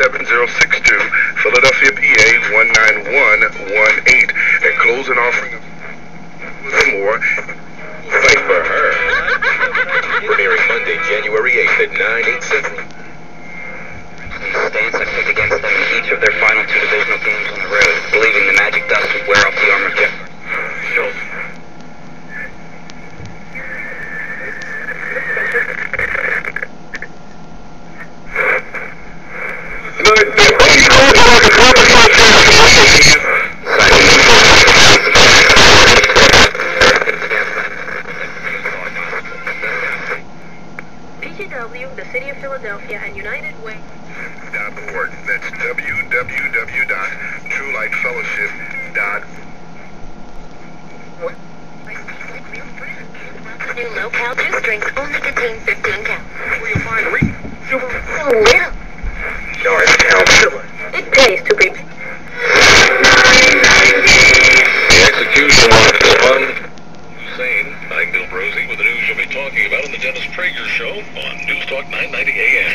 7062, Philadelphia, PA 19118. And close an offering of more. Fight for her. Premiering Monday, January 8th at 9, 8 central. Stance I picked against them in each of their final two divisional games on the road, believing the magic dust would wear off the arm of Jeff. PGW, the City of Philadelphia, and United Way. Dot org. That's www.truelightfellowship.org. New low-cal juice drinks only contain 15 calories. Where you find re- So little. Hussein. I'm Bill Brosey with the news you'll be talking about on the Dennis Prager Show on News Talk 990 AM.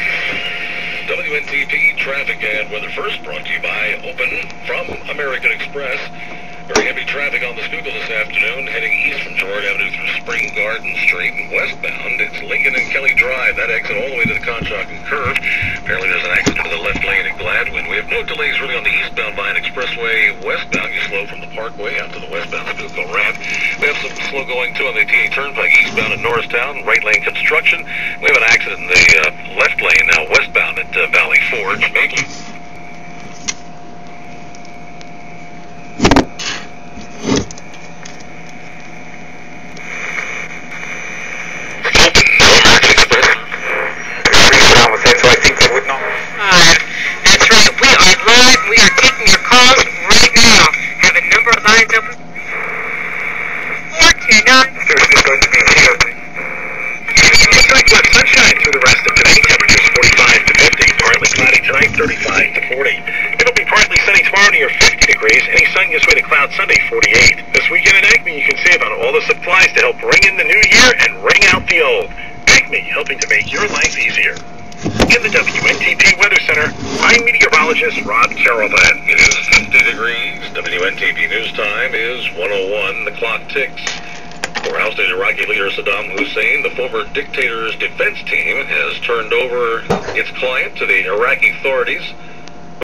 WNTP traffic and weather first brought to you by Open from American Express. Very heavy traffic on the Schuylkill this afternoon, heading east from Girard Avenue through Spring Garden Street and westbound. It's Lincoln and Kelly Drive. That exit all the way to the Conshohocken Curve. Apparently there's an accident to the left lane at Gladwyne. We have no delays really on the eastbound Vine Expressway. Westbound, Parkway out to the westbound Schuylkill ramp. We have some slow going too on the PA Turnpike eastbound at Norristown. Right lane construction. We have an accident in the uh, left lane now westbound at uh, Valley Forge. Maybe. so I think they would know. Uh, that's right. We are live. We are taking your calls right now. Have a number of lines open. Four two nine. Thursday's going to be here. Expect wet sunshine through the rest of today. Temperatures 45 to 50. Partly cloudy tonight, 35 to 40. It'll be partly sunny tomorrow near 50 degrees. Any sun gives way to cloud Sunday, 48. This weekend at Acme, you can save on all the supplies to help ring in the new year and ring out the old. Acme, helping to make your life easier. In the WNTP Weather Center, I'm meteorologist Rob Carolan. It is 50 degrees. WNTP News Time is 101. The clock ticks. For ousted Iraqi leader Saddam Hussein, the former dictator's defense team has turned over its client to the Iraqi authorities.